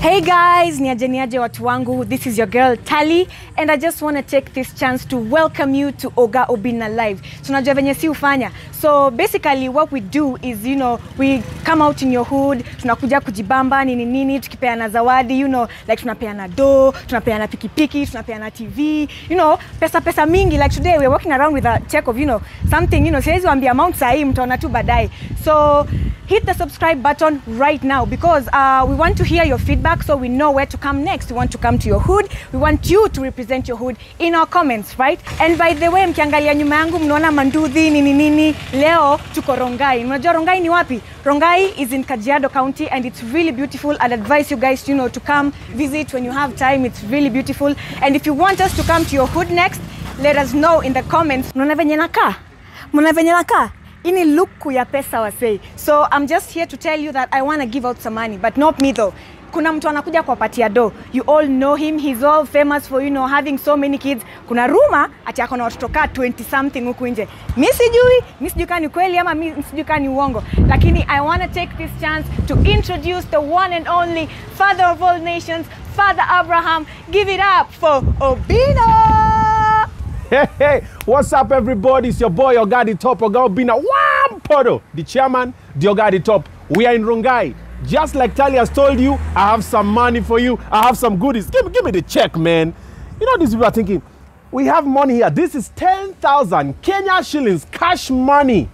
Hey guys, niaje niaje watu wangu. This is your girl Tali and I just want to take this chance to welcome you to Oga Obina Live. Tunajua venye si ufanya. So basically what we do is you know, we come out in your hood, tunakuja kujibamba nini nini, tukipeana zawadi, you know, like tunapeana do, tunapeana pikipiki, tunapeana TV, you know, pesa pesa mingi like today we're walking around with a check of, you know, something, you know, siwezi waambia amount sahi mtaona tu baadaye. So hit the subscribe button right now because uh, we want to hear your feedback so we know where to come next. We want to come to your hood. We want you to represent your hood in our comments, right? And by the way, mkiangalia nyuma yangu mnaona manduthi nini nini. Leo tuko Rongai. Unajua Rongai ni wapi? Rongai is in Kajiado County and it's really beautiful. I'd advise you guys, you know, to come visit when you have time. It's really beautiful. And if you want us to come to your hood next, let us know in the comments. Mnaona venye nakaa? Mnaona venye nakaa? ini luku ya pesa wasei so i'm just here to tell you that i want to give out some money but not me though kuna mtu anakuja kuwapatia do you all know him. He's all famous for you know having so many kids. Kuna ruma ati ako na watoto kaa 20 something huku nje. Mi sijui mi sijui kani kweli ama mi sijui kani uongo. Lakini i want to take this chance to introduce the one and only father of all nations father abraham. Give it up for obina. Hey, hey, what's up, everybody? It's your boy Ogadi Top. Ogaobina Wampodo, the chairman, the Ogadi Top. We are in Rongai. Just like Tali has told you, I have some money for you. I have some goodies. Give, me- give me the check, man. You know, these people are thinking, we have money here. This is 10,000 Kenya shillings, cash money.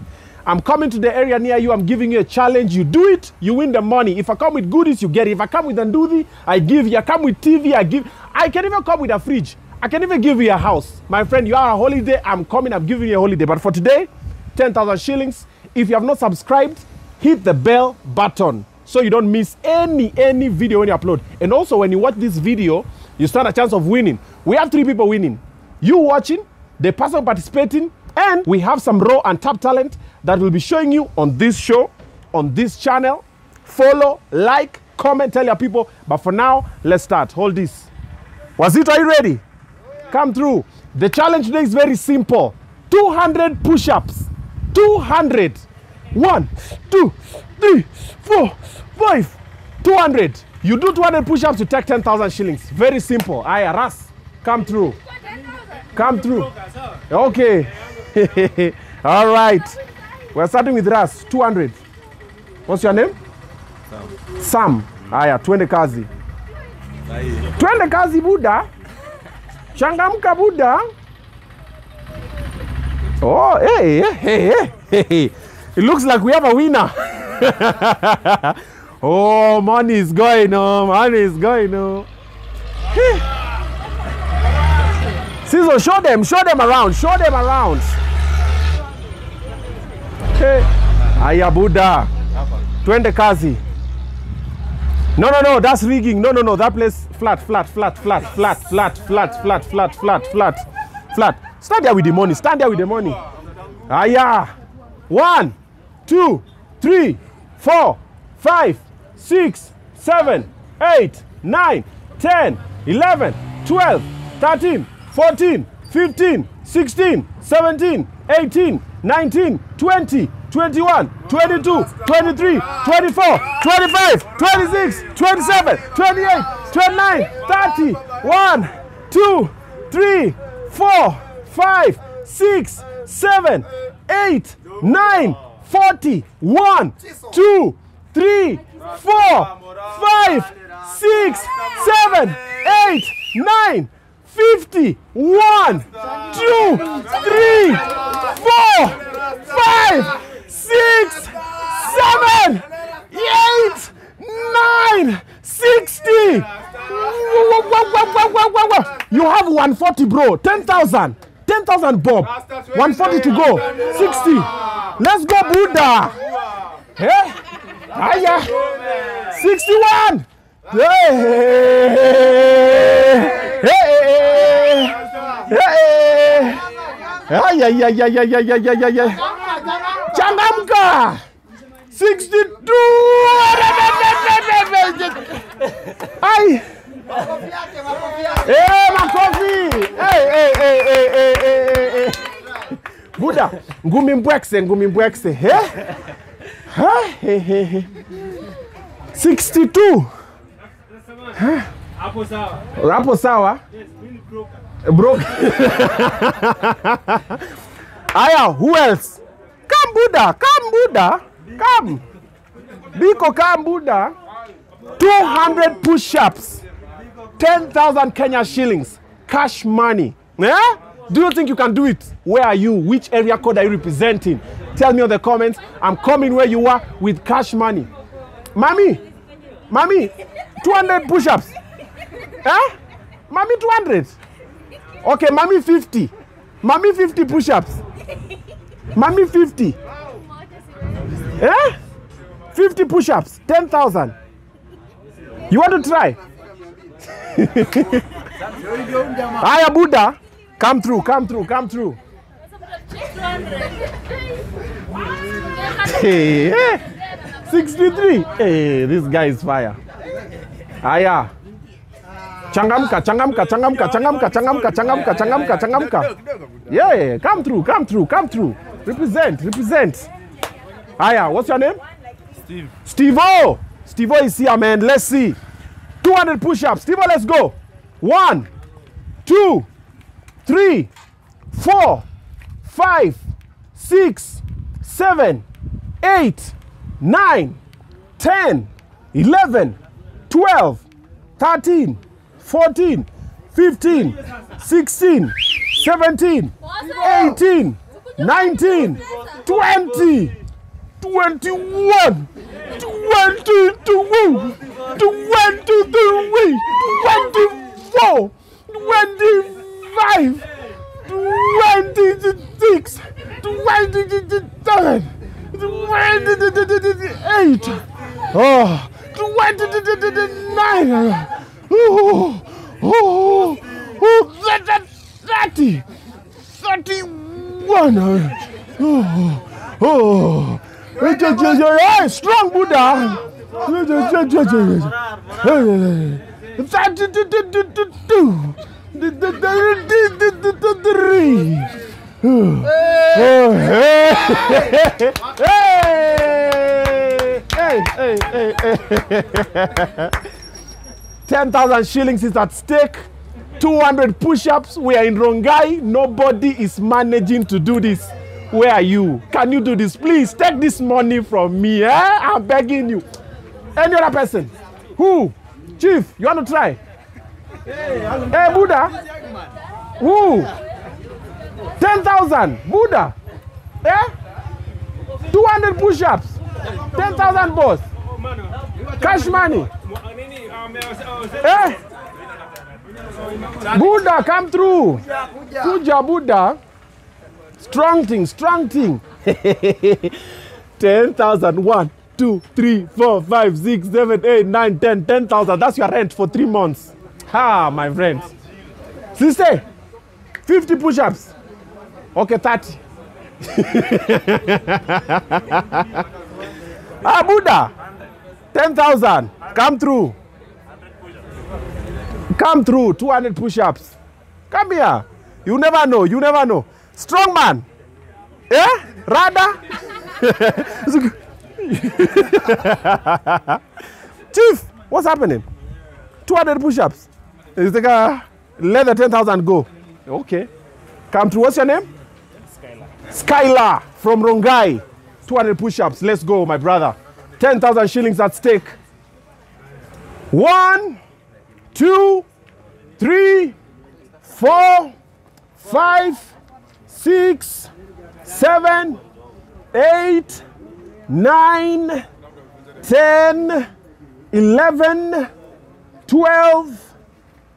I'm coming to the area near you. I'm giving you a challenge. You do it, you win the money. If I come with goodies, you get it. If I come with Nduthi, I give you. I come with TV, I give. I can even come with a fridge. I can even give you a house. My friend, you are a holiday. I'm coming. I'm giving you a holiday. But for today, 10,000 shillings. If you have not subscribed, hit the bell button so you don't miss any any video when you upload. And also, when you watch this video, you stand a chance of winning. We have three people winning. You watching, the person participating, and we have some raw and top talent that will be showing you on this show, on this channel. Follow, like, comment, tell your people. But for now, let's start. Hold this. Wazito, are you ready? Come through. The challenge today is very simple 200 push ups. 200. One, two, three, four, five. 200. You do 200 push ups, you take 10,000 shillings. Very simple. Aya, Ras, come through. Come through. Okay. All right. We're starting with Ras. 200. What's your name? Sam. Sam. Aya, twende kazi. Twende kazi buddha Changamka buddha Oh, hey, hey, hey, hey. It looks like we have a winner. oh, money is going, oh, money is going, oh. Hey. Sizo, show them, show them around, show them around. Hey. Aya Buda. Twende kazi. No, no, no, that's rigging. No, no, no, that place flat, flat, flat, flat, flat, flat, flat, flat, flat, flat, flat, flat. Stand there with the money. Stand there with the money. Aya. One, two, three, four, five, six, seven, eight, nine, ten, eleven, twelve, thirteen, fourteen, fifteen, sixteen, seventeen, eighteen, nineteen, twenty. 21, 22, 23, 24, 25, 26, 27, 28, 29, 30, 1, 2, 3, 4, 5, 6, 7, 8, 9, 40, 1, 2, 3, 4, 5, 6, 7, 8, 9, 50, 1, 2, 3, 4, 5, six, seven, eight, nine, sixty. Wah, wah, wah, wah, wah, wah, wah. You have 140, bro. 10,000. 10,000, Bob. 140 to go. 60. Let's go, Buddha. Hey. Aya. 61. Hey. Hey. Hey. Ay, ay, ay, ay, ay, ay, ay, ay, ay, ay. Changamka! 62! Ai! Ngumi mbwekse, ngumi mbwekse. he Ha? He, he, he. 62 Hapo sawa. hapo sawa Yes, aya who else come buda come buda come biko come buda 200 push-ups 10000 kenya shillings cash money yeah? Do you think you can do it where are you which area code are you representing tell me in the comments i'm coming where you are with cash money mommy mommy 200 push-ups eh mommy 200 Okay, mommy 50. Mommy 50 push-ups. Mommy 50. Eh? 50 push-ups. 10,000. You want to try? Aya Buddha, come through, come through, come through. Hey, hey. 63. Hey, this guy is fire. Aya. Changamka, changamka, changamka, changamka, changamka, changamka, changamka, changamka. Yeah, yeah, come through, come through, come through. Represent, represent. Aya, what's your name? Steve. Steve O. Steve O is here, man. Let's see. 200 push-ups. Steve O, let's go. One, two, three, four, five, six, seven, eight, nine, ten, eleven, twelve, thirteen, fourteen, fifteen, sixteen, seventeen, eighteen, nineteen, twenty. 21, 22, 23, 24, 25, 26, 27, 28, oh, 29, oh, oh, oh, 30, 31, oh, oh. Hey, strong Buddha. Three. Hey, hey, hey, hey. 10,000 shillings is at stake. 200 push-ups. We are in Rongai. Nobody is managing to do this. Where are you? Can you do this? Please take this money from me. Eh? I'm begging you. Any other person? Who? Chief, you want to try? Hey, Buddha. Who? 10,000. Buddha. Eh? 200 push-ups. 10,000 boss. Cash money. Eh? Buddha, come through. Kuja, Buddha. Strong thing, strong thing. 10,000. 1, 2, 3, 4, 5, 6, 7, 8, 9, 10. 10,000. That's your rent for three months. Ha, my friend. Sister, 50 push ups. Okay, 30. ah, Buddha. 10,000. Come through. Come through. 200 push ups. Come here. You never know. You never know. Strong man. Eh? Rada? Chief, what's happening? 200 push Is like a, let the 10,000 go. Okay. Come through. What's your name? Skylar. Skylar from Rongai. 200 push ups. Let's go, my brother. 10,000 shillings at stake. One, two, three, four, five, six, seven, eight, nine, ten, eleven, twelve,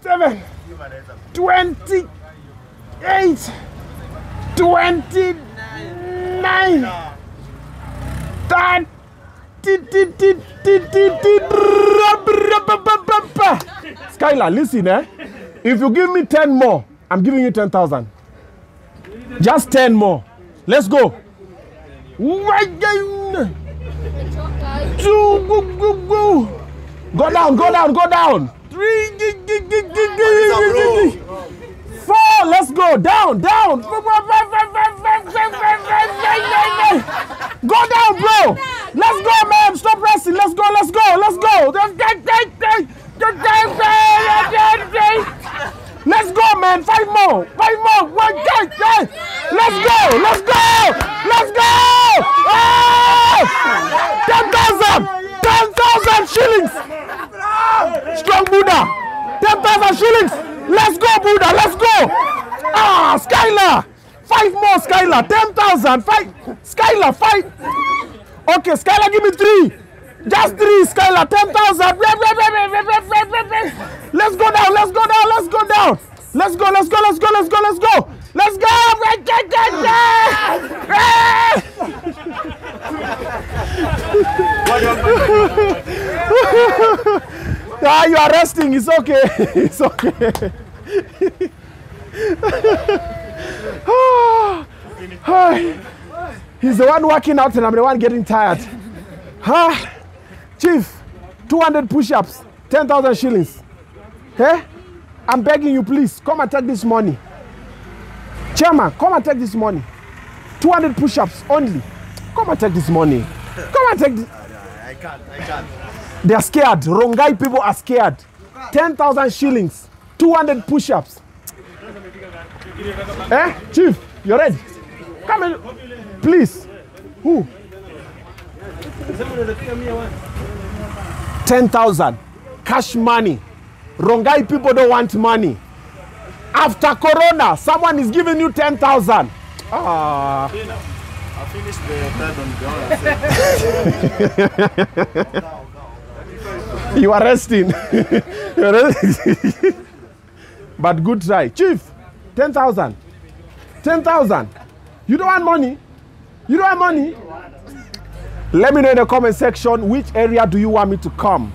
seven, twenty eight, twenty nine, Skylar, listen, eh? If you give me 10 more, I'm giving you 10,000. Just 10 more. Let's go. One, two, Go down, go down, go down. Three, Four, let's go. Down, down. Go down, bro. Let's go, man. Stop resting. Let's go, let's go, let's go. Let's go, man. Five more. Five more. One, two, three. Let's go. Let's go. Let's go. Ah! Oh! 10,000. 10,000 shillings. Strong Buddha. 10,000 shillings. Let's go, Buddha. Let's go. Ah, Skylar. Five more, Skylar. 10,000. Five. Skylar, five. Okay, Skylar, give me three. Just three, Skylar. 10,000. Let's go down. Let's go down. Let's go down. Let's go. Let's go. Let's go. Let's go. Let's go. Let's go. Ah, you are resting. It's okay. It's okay. Ah. He's the one working out and I'm the one getting tired. Huh? Chief, 200 push-ups, 10,000 shillings. Hey, I'm begging you, please, come and take this money. Chairman, come and take this money. 200 push-ups only. Come and take this money. Come and take this. I can't, I can't. They are scared. Rongai people are scared. 10,000 shillings, 200 push-ups. Eh, Chief, you're ready? Come and, please. Who? 10,000 cash money. Rongai people don't want money. After Corona, someone is giving you 10,000. Ah, I finished the third on. you are resting. You are resting. but good try. Chief, 10,000. 10,000. You don't want money? You don't want money? Let me know in the comment section which area do you want me to come?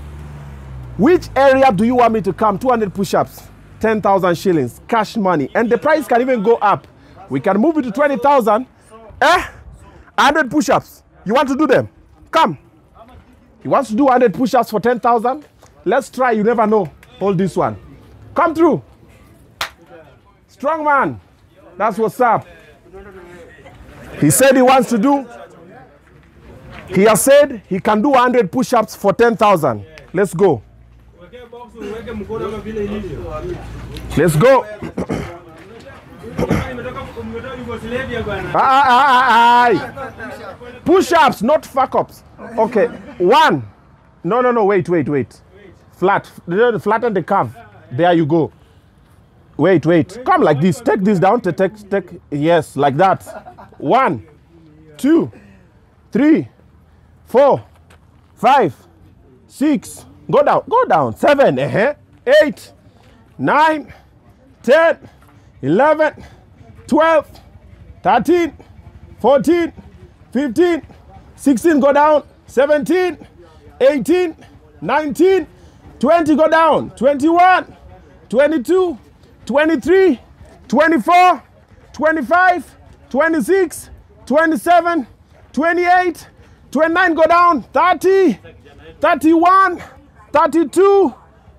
Which area do you want me to come? 200 push-ups, 10,000 shillings, cash money. And the price can even go up. We can move it to 20,000. Eh? 100 push-ups. You want to do them? Come. He wants to do 100 push-ups for 10,000. Let's try. You never know. Hold this one. Come through. Strong man. That's what's up. He said he wants to do. He has said he can do 100 push-ups for 10,000. Let's go. Let's go. Ah, ah, ah, Push-ups, not fuck-ups. Okay. One. No, no, no. Wait, wait, wait. Flat. Flatten the curve. There you go. Wait, wait. Come like this. Take this down. To take, take. Yes, like that. One, two, three, four, five, six. Go down. Go down. Seven. Uh-huh. Eight, nine, ten, eleven, twelve, thirteen, fourteen, fifteen, sixteen. Go down. Seventeen, eighteen, nineteen, twenty. Go down. Twenty-one. 22, 23, 24, 25, 26, 27, 28, 29, go down, 30, 31, 32,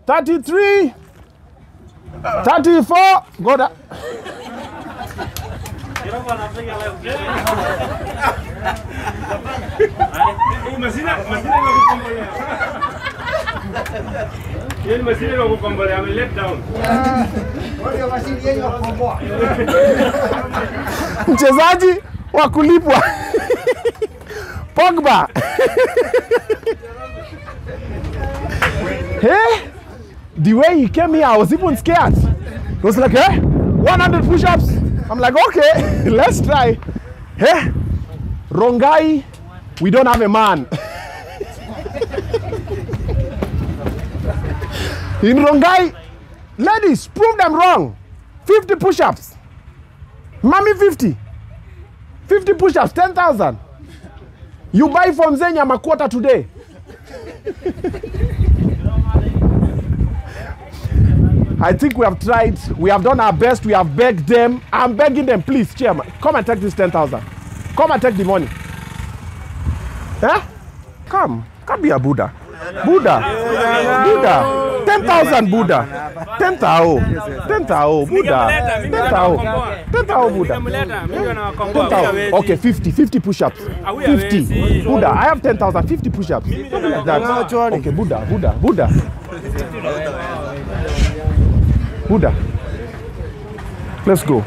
33, 34 ngoda Mchezaji wa kulipwa. Pogba. the way he came here, I was even scared. He was like, eh, 100 push-ups. I'm like, okay, let's try. Hey, Rongai, we don't have a man. In Rongai, ladies, prove them wrong. 50 push-ups. Mommy 50. 50 push-ups, 10,000. You buy from Zenya Makwata today. I think we have tried. We have done our best. We have begged them. I'm begging them, please, chairman, come and take this 10,000. Come and take the money. Huh? Come. Come be a Buddha. Buddha. Buddha. 10,000 Buddha. 10,000. 10,000 Buddha. 10,000. 10,000 Buddha. Mleta, mimi wanawakomboa. 10,000. Okay, 50. 50 push-ups. 50. Buddha, I have 10,000. 50 push-ups. Something like that. Okay, Buddha, Buddha, Buddha. Buddha. Let's go.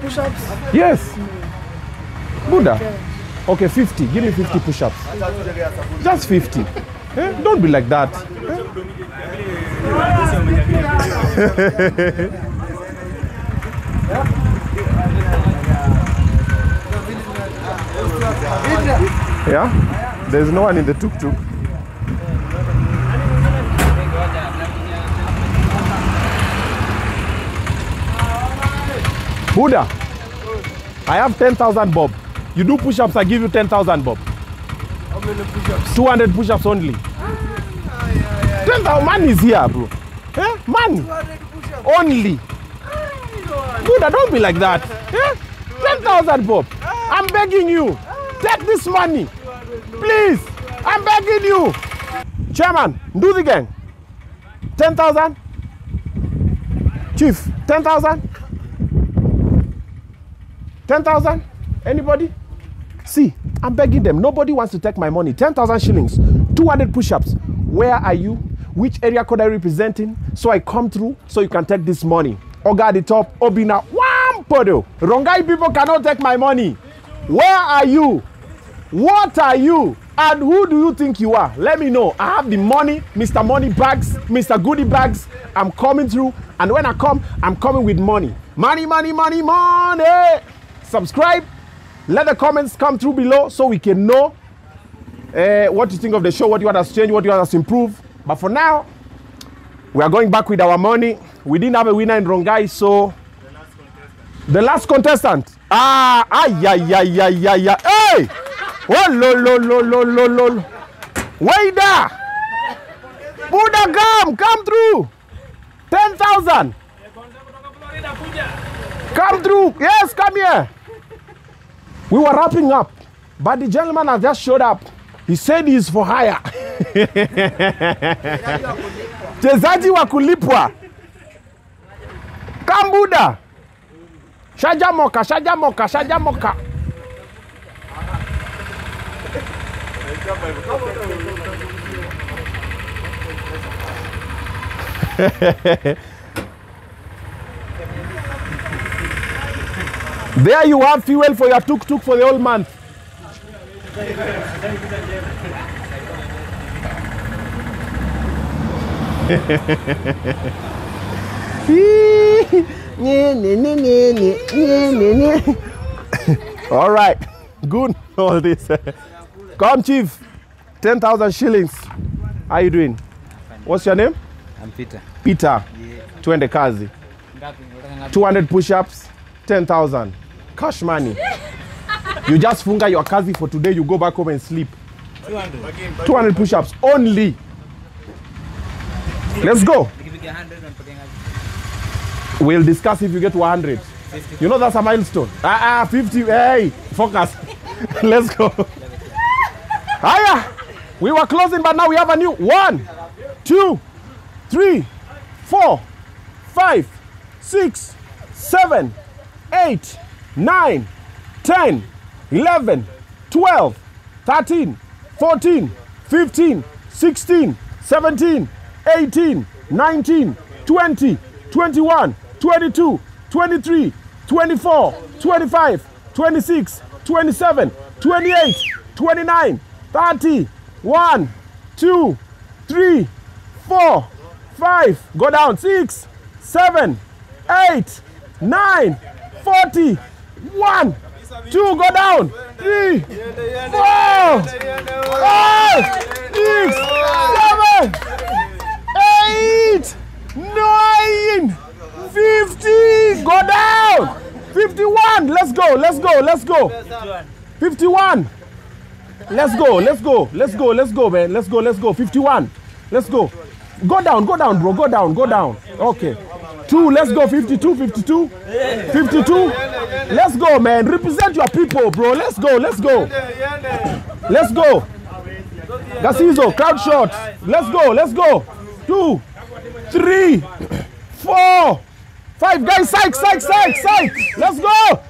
Push-ups. Yes. Buddha. Okay, 50. Give me 50 push-ups. Just 50. Eh? Don't be like that. Yeah? There's no one in the tuk-tuk. Buddha, I have 10,000 bob. You do push-ups, I give you 10,000 bob. How many push-ups? 200 push-ups only. 10,000 man is here, bro. Eh? Man, 200 push-ups. only. Buddha, don't be like that. Eh? 10,000 bob. I'm begging you. Take this money. Please. I'm begging you. Chairman, do the gang. 10,000. Chief, 10,000. 10,000. Anybody? See, I'm begging them. Nobody wants to take my money. 10,000 shillings, 200 push ups. Where are you? Which area code are you representing? So I come through so you can take this money. Oga at the top, Obina, one podo. Rongai people cannot take my money. Where are you? What are you? And who do you think you are? Let me know. I have the money, Mr. Money Bags, Mr. Goodie Bags. I'm coming through. And when I come, I'm coming with money. Money, money, money, money. Subscribe. Let the comments come through below so we can know uh, what you think of the show, what you want us to change, what you want us to improve. But for now, we are going back with our money. We didn't have a winner in Rongai, so the last contestant. Ah, ay, ay, ay, ay, ay, ay. Hey! Oh, lo, lo, lo, lo, lo, lo. Waida! Buddha, come, come through. 10,000. Come through. Yes, come here. We were wrapping up, but the gentleman has just showed up. He said he's for hire. Mchezaji wa kulipwa. Kambuda. shajamoka, moka, shaja There you have fuel for your tuk-tuk for the whole month. All right, good. All this. Come, chief. Ten thousand shillings. How you doing? What's your name? I'm Peter. Peter. Twende kazi. 200 push-ups, 10,000. Cash money. you just funga your kazi for today, you go back home and sleep. 200. 200 push-ups only. Let's go. Nikipiga 100 unapata ngapi? We'll discuss if you get 100. 50. You know that's a milestone. Ah, ah 50. Hey, focus. Let's go. Hiya. We were closing, but now we have a new one, two, three, four, five, six, seven, eight, nine, ten, eleven, twelve, thirteen, fourteen, fifteen, sixteen, seventeen, eighteen, nineteen, twenty, twenty-one, twenty-two, twenty-three, twenty-four, twenty-five, twenty-six, twenty-seven, twenty-eight, twenty-nine, thirty, one, two, three, four, five, go down, six, seven, eight, nine, forty, one, two, go down, three, four, five, six, seven, eight, nine, fifty, go down, fifty-one, let's go, let's go, let's go, fifty-one, Let's go. Let's go. Let's go. Let's go, man. Let's go. Let's go. 51. Let's go. Go down. Go down, bro. Go down. Go down. Okay. Two. Let's go. 52. 52. 52. Let's go, man. Represent your people, bro. Let's go. Let's go. Let's go. Gasizo, crowd shot. Let's go. Let's go. Two, three, four, five. Guys, psych, psych, psych, psych. Let's go.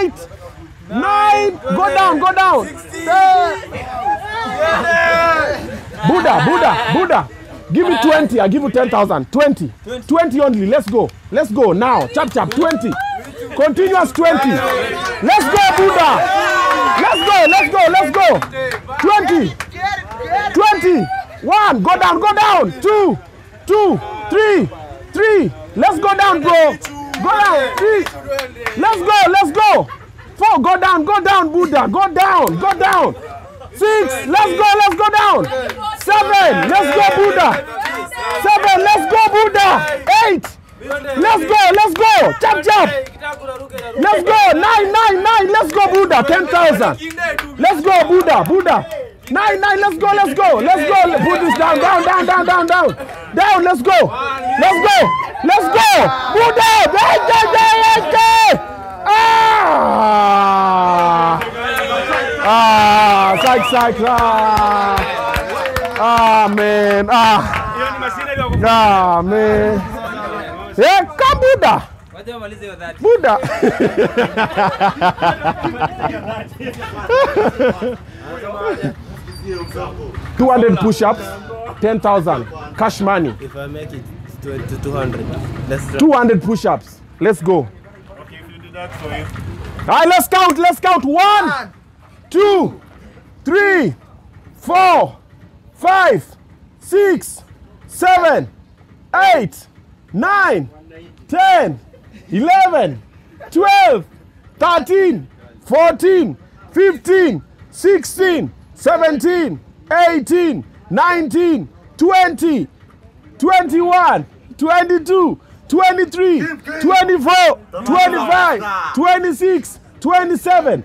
Eight, nine. Go down, go down. Ten. Buddha, Buddha, Buddha. Give me 20. I give you 10,000. 20. 20 only. Let's go. Let's go now. Chap, chap. 20. Continuous 20. Let's go, Buddha. Let's go. Let's go. Let's go. 20. 20. One. Go down. Go down. Two. Two. Three. Three. Let's go down, bro. Go down. Three. Let's go. Let's go. Four. Go down. Go down, Buddha. Go down. Go down. Six. Let's go. Let's go down. Seven. Let's go, Buddha. Seven. Let's go, Buddha. Eight. Let's go. Let's go. Chop chop. Let's go. Nine. Nine. Nine. Let's go, Buddha. Ten thousand. Let's go, Buddha. Buddha. Nine. Nine. Let's go. Let's go. Let's go. Put this down. Down. Down. Down. Down. Down. Down. Let's go. Let's go. Let's go. Buddha. Ah. Ah. Psych. Psych. Ah. Ah, man. Ah. Amen. ni mashine ile ya kufunga. Ah, man. Eh, ka Buda. Buddha. Two hundred push-ups, ten thousand cash money. If I make it to, two 200, let's try. Two hundred push-ups. Let's go. Okay, if you do that for you. All right, let's count. Let's count. One, two, three, four, five, six, seven, eight, nine, ten, eleven, twelve, thirteen, fourteen, fifteen, sixteen, seventeen, eighteen, nineteen, twenty. 21, 22, 23, 24, 25, 26, 27,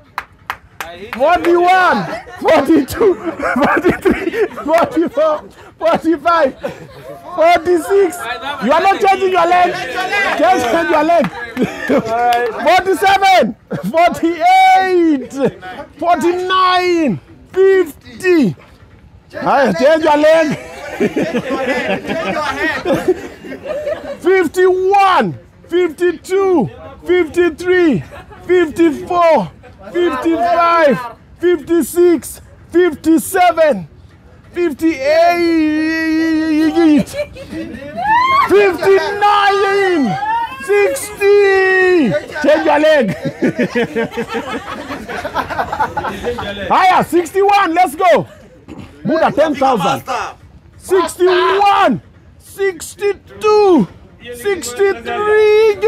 41, 42, 43, 44, 45, 46. You are not changing your leg. Change your leg. 47, 48, 49, 50. Aye, change your leg. 51, 52, 53, 54, 55, 56, 57, 58, 59, 60. Change your leg. Higher, 61. Let's go. Buddha, 10,000. 61, 62, 63.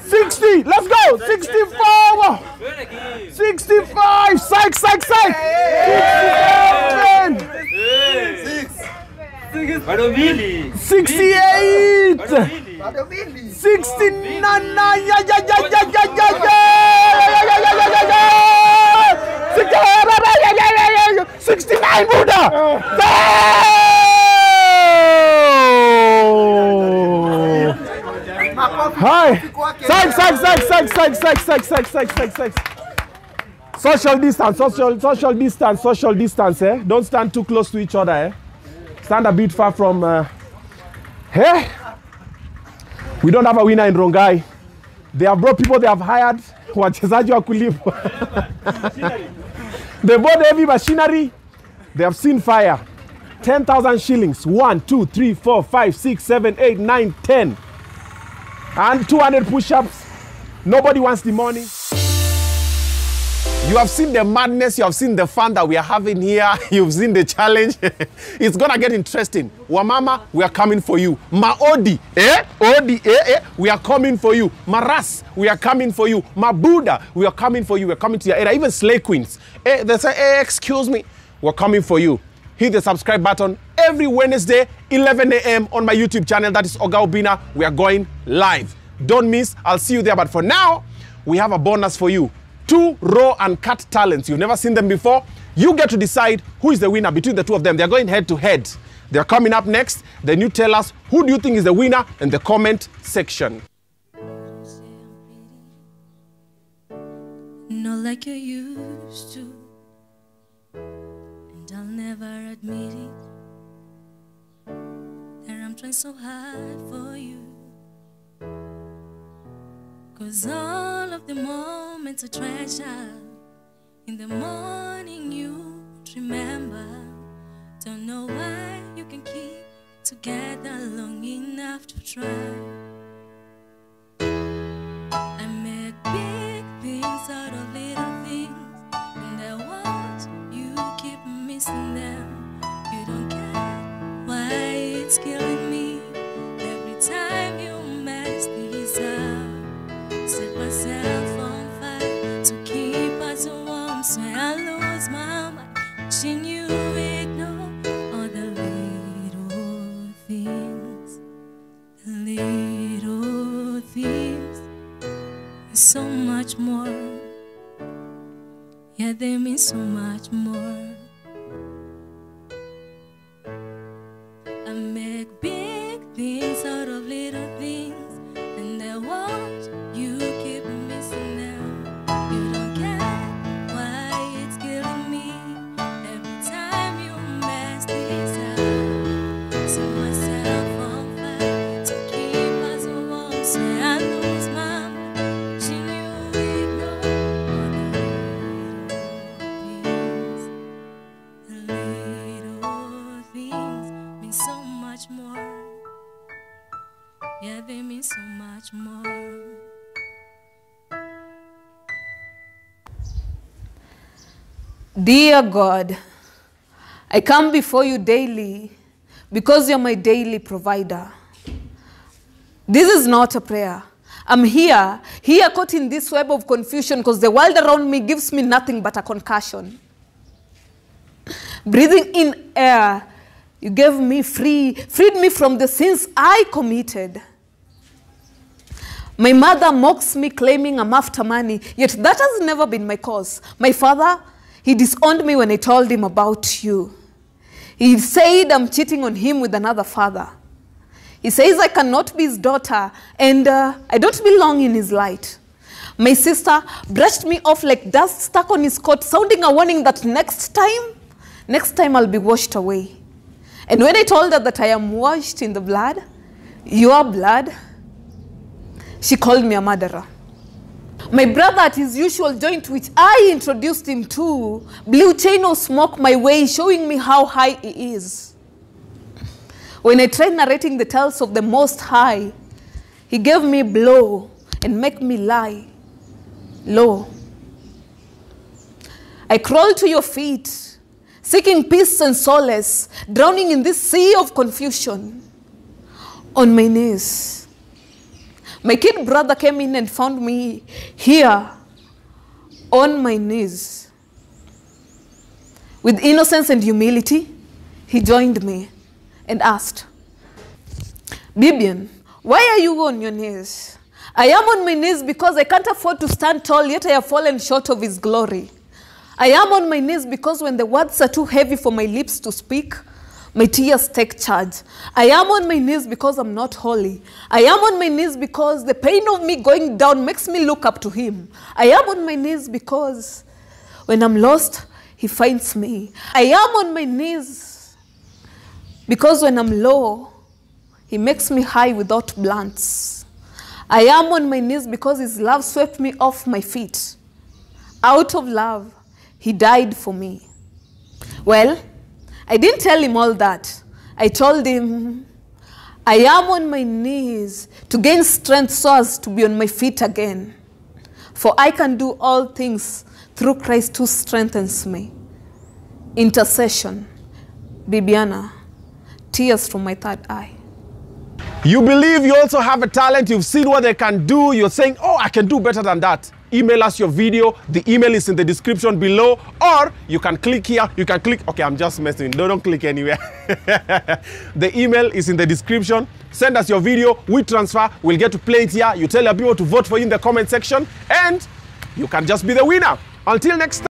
60. Let's go. 64. 65. Psych, psych, psych. 67. 68. 69. Yeah, yeah, yeah, yeah, yeah, yeah, yeah. 69 Buddha! Yeah. Oh! Hi! Psych, psych, psych, psych, psych, psych, psych, psych, psych, psych, psych. Social distance, social, social distance, social distance, eh? Don't stand too close to each other, eh? Stand a bit far from, uh, eh? We don't have a winner in Rongai. They have brought people they have hired wachezaji wa they bought heavy machinery. They have seen fire. 10,000 shillings. 1, 2, 3, 4, 5, 6, 7, 8, 9, 10. And 200 push-ups. Nobody wants the money. You have seen the madness, you have seen the fun that we are having here, you've seen the challenge. it's gonna get interesting. Wamama, we are coming for you. Maodi, eh? Odi, eh, eh? We are coming for you. Maras, we are coming for you. Mabuda, we are coming for you. We're coming to your area. Even Slay Queens, eh? They say, eh, excuse me, we're coming for you. Hit the subscribe button every Wednesday, 11 a.m. on my YouTube channel. That is Oga Obinna. We are going live. Don't miss. I'll see you there. But for now, we have a bonus for you. Two raw and cut talents. You've never seen them before. You get to decide who is the winner between the two of them. They're going head to head. They're coming up next. Then you tell us who do you think is the winner in the comment section. Not like you used to. Never admit it. That I'm trying so hard for you. Cause all of the moments I treasure. In the morning you remember. Don't know why you can keep together long enough to try. Much more. Yeah, they mean so much more. Dear God, I come before you daily because you're my daily provider. This is not a prayer. I'm here, here caught in this web of confusion because the world around me gives me nothing but a concussion. Breathing in air, you gave me free, freed me from the sins I committed. My mother mocks me, claiming I'm after money, yet that has never been my cause. My father, he disowned me when I told him about you. He said I'm cheating on him with another father. He says I cannot be his daughter and uh, I don't belong in his light. My sister brushed me off like dust stuck on his coat, sounding a warning that next time, next time I'll be washed away. And when I told her that I am washed in the blood, your blood, she called me a murderer. My brother at his usual joint, which I introduced him to, blew chain of smoke my way, showing me how high he is. When I tried narrating the tales of the Most High, he gave me blow and make me lie low. I crawled to your feet, seeking peace and solace, drowning in this sea of confusion. On my knees, my kid brother came in and found me here on my knees. With innocence and humility, he joined me and asked, Bibian, why are you on your knees? I am on my knees because I can't afford to stand tall, yet I have fallen short of his glory. I am on my knees because when the words are too heavy for my lips to speak, my tears take charge. I am on my knees because I'm not holy. I am on my knees because the pain of me going down makes me look up to him. I am on my knees because when I'm lost, he finds me. I am on my knees because when I'm low, he makes me high without blunts. I am on my knees because his love swept me off my feet. Out of love, he died for me. Well, I didn't tell him all that. I told him, I am on my knees to gain strength so as to be on my feet again. For I can do all things through Christ who strengthens me. Intercession. Bibiana, tears from my third eye. You believe you also have a talent, you've seen what they can do, you're saying, oh, I can do better than that. Email us your video. The email is in the description below, or you can click here. You can click, okay, I'm just messing. No, don't click anywhere. the email is in the description. Send us your video. We transfer. We'll get to play it here. You tell your people to vote for you in the comment section, and you can just be the winner. Until next time.